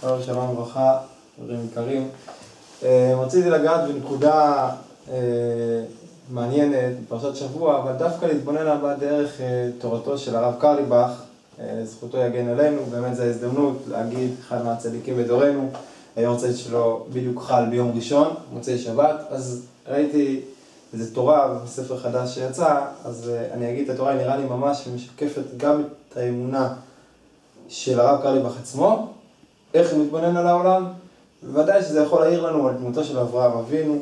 שלום, שלום וברכה, חברים יקרים. אה, רציתי לגעת בנקודה אה, מעניינת, פרשת שבוע, אבל דווקא להתבונן בה דרך אה, תורתו של הרב קרליבך, זכותו יגן עלינו, באמת זו ההזדמנות להגיד אחד מהצדיקים בדורנו, היורצייט שלו בדיוק חל ביום ראשון, מוצאי שבת, אז ראיתי איזה תורה בספר חדש שיצא, אז אני אגיד את התורה, נראה לי ממש משקפת גם את האמונה של הרב קרליבך עצמו, איך הוא מתבונן על העולם, בוודאי שזה יכול להעיר לנו על דמותו של אברהם אבינו.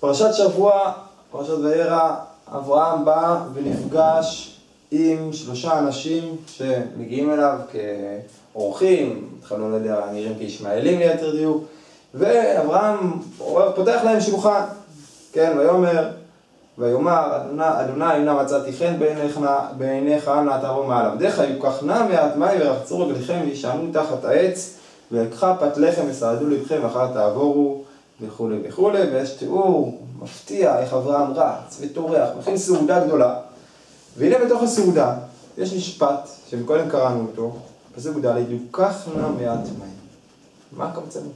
פרשת שבוע, פרשת וירא, אברהם בא ונפגש עם שלושה אנשים שמגיעים אליו כאורחים, התחלנו לא נראים כישמעאלים ליתר דיוק, ואברהם פותח להם שולחן, כן, ויאמר, ויאמר, אדוני, אם נא מצאתי חן בעיניך, נא תעבור מעל עבדיך, יוקח נא מעט מים ורחצו רגליכם וישענו תחת העץ. ויקחה פת לחם וסעדו לבכם ואחר תעבורו וכולי וכולי, ויש תיאור מפתיע איך אברהם רץ וטורח, מכין סעודה גדולה, והנה בתוך הסעודה יש משפט שקודם קראנו אותו, פסוק ד' יוקח נא מעט מים. מה הקמצנות?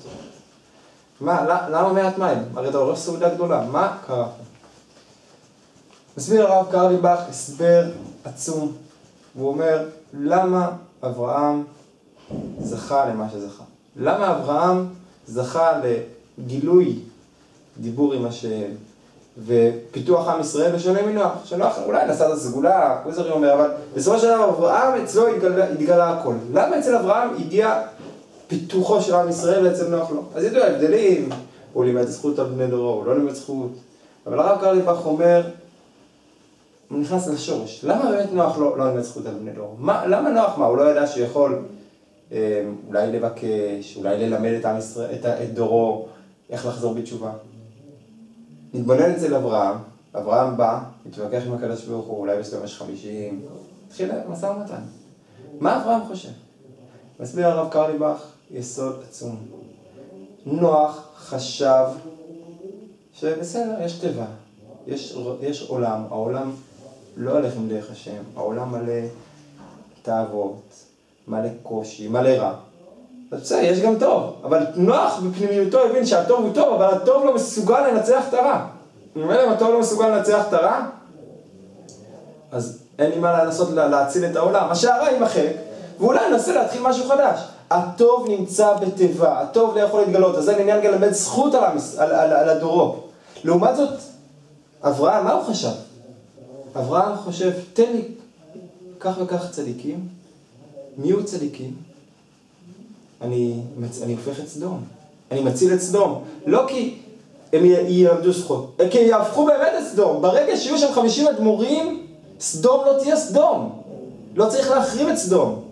מה, למה מעט מים? הרי אתה עורך סעודה גדולה, מה קרה? מסביר הרב קרליבך הסבר עצום, והוא אומר, למה אברהם זכה למה שזכה. למה אברהם זכה לגילוי דיבור עם השם ופיתוח עם ישראל בשונה מנוח? שנוח אולי נסע את הסגולה, כוזרי אומר, אבל בסופו של דבר אברהם אצלו התגלה, התגלה הכל. למה אצל אברהם הגיע פיתוחו של עם ישראל ואצל נוח לא? אז ידעו ההבדלים, הוא לימד זכות על בני דורו, הוא לא לימד זכות, אבל הרב קרליבך אומר, הוא נכנס לשורש. למה באמת נוח לא, לא לימד זכות על בני דורו? מה, למה נוח מה? הוא לא ידע שיכול אמ, אולי לבקש, אולי ללמד את, ישראל, את, את דורו איך לחזור בתשובה. נתבונן אצל אברהם, אברהם בא, מתווכח עם הקדוש ברוך הוא, אולי יש חמישים, התחיל משא ומתן. מה אברהם חושב? מסביר הרב קרליבך יסוד עצום. נוח חשב שבסדר, יש טבע, יש, יש עולם, העולם לא הולך עם דרך השם, העולם מלא תאוות, מלא קושי, מלא רע. אז בסדר, יש גם טוב, אבל נוח בפנימיותו הבין שהטוב הוא טוב, אבל הטוב לא מסוגל לנצח את הרע. אם הטוב לא מסוגל לנצח את הרע, אז אין לי מה לנסות להציל את העולם. מה שהרע יימחק, ואולי ננסה להתחיל משהו חדש. הטוב נמצא בתיבה, הטוב לא יכול להתגלות, אז אין עניין גם ללמד זכות על, המס... על, על, על הדורות. לעומת זאת, אברהם, מה הוא חשב? אברהם חושב, תן לי כך וכך צדיקים, מי יהיו צדיקים? אני, אני הופך את סדום. אני מציל את סדום. לא כי הם יעמדו זכות, כי יהפכו באמת את סדום. ברגע שיהיו שם חמישים אדמו"רים, סדום לא תהיה סדום. לא צריך להחריב את סדום.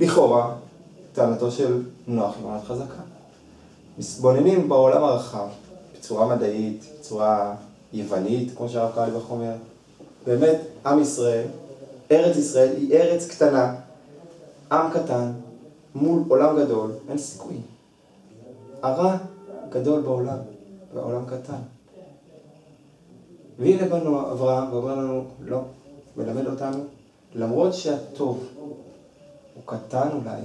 לכאורה, טענתו של נוח היא חזקה. מתבוננים בעולם הרחב, בצורה מדעית, בצורה יוונית, כמו שהרב קרליבך אומר. באמת, עם ישראל ארץ ישראל היא ארץ קטנה, עם קטן, מול עולם גדול, אין סיכוי. הרע גדול בעולם, והעולם קטן. והנה בנו אברהם ואומר לנו, לא, מלמד אותנו, למרות שהטוב הוא קטן אולי,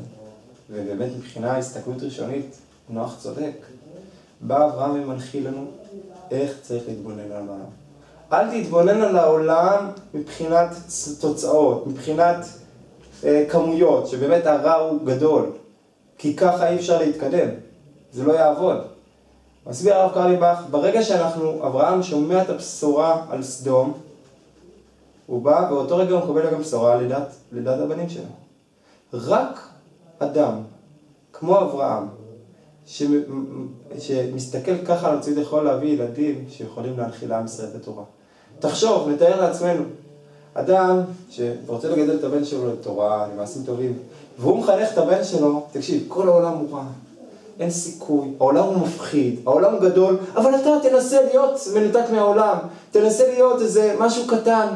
ובאמת מבחינה הסתכלות ראשונית, נוח צודק, בא אברהם ומנחיל לנו איך צריך להתבונן על העולם. אל תתבונן על העולם מבחינת תוצאות, מבחינת אה, כמויות, שבאמת הרע הוא גדול, כי ככה אי אפשר להתקדם, זה לא יעבוד. מסביר הרב קרליבך, ברגע שאנחנו, אברהם שומע את הבשורה על סדום, הוא בא, באותו רגע הוא מקבל גם בשורה לידת, לידת הבנים שלו. רק אדם, כמו אברהם, שמסתכל ככה על המציאות יכול להביא ילדים שיכולים להנחיל לעם ישראל את התורה. תחשוב, נתאר לעצמנו, אדם שרוצה לגדל את הבן שלו לתורה, למעשים טובים, והוא מחנך את הבן שלו, תקשיב, כל העולם הוא רע, אין סיכוי, העולם הוא מפחיד, העולם הוא גדול, אבל אתה תנסה להיות מנותק מהעולם, תנסה להיות איזה משהו קטן,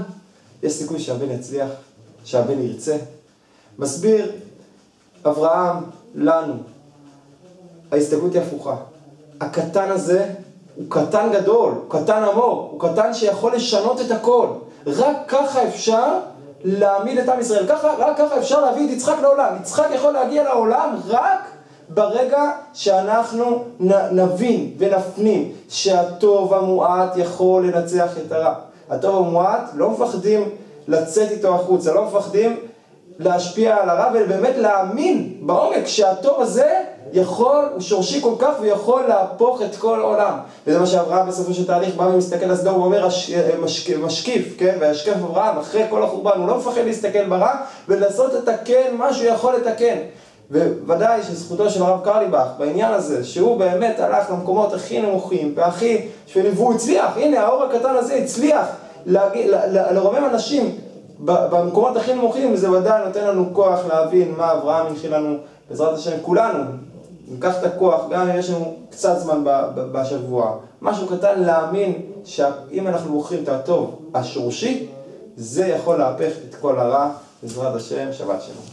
יש סיכוי שהבן יצליח, שהבן ירצה. מסביר אברהם לנו, ההסתכלות היא הפוכה. הקטן הזה הוא קטן גדול, הוא קטן עמוק, הוא קטן שיכול לשנות את הכל. רק ככה אפשר להעמיד את עם ישראל. ככה, רק ככה אפשר להביא את יצחק לעולם. יצחק יכול להגיע לעולם רק ברגע שאנחנו נבין ונפנים שהטוב המועט יכול לנצח את הרע. הטוב המועט, לא מפחדים לצאת איתו החוצה, לא מפחדים להשפיע על הרע ובאמת להאמין בעומק שהטוב הזה יכול, הוא שורשי כל כך ויכול להפוך את כל העולם. וזה מה שאברהם בסופו של תהליך בא ומסתכל על סדום ואומר משק, משקיף, כן? וישקף אברהם אחרי כל החורבן, הוא לא מפחד להסתכל ברע ולנסות לתקן מה שהוא יכול לתקן. וודאי שזכותו של הרב קרליבך בעניין הזה, שהוא באמת הלך למקומות הכי נמוכים והכי והוא הצליח, הנה האור הקטן הזה הצליח לרומם אנשים במקומות הכי נמוכים, וזה ודאי נותן לנו כוח להבין מה אברהם הנחיל לנו, בעזרת השם, כולנו, ניקח את הכוח, גם אם יש לנו קצת זמן בשבוע, משהו קטן להאמין שאם אנחנו בוחרים את הטוב השורשי, זה יכול להפך את כל הרע, בעזרת השם, שבת שלום.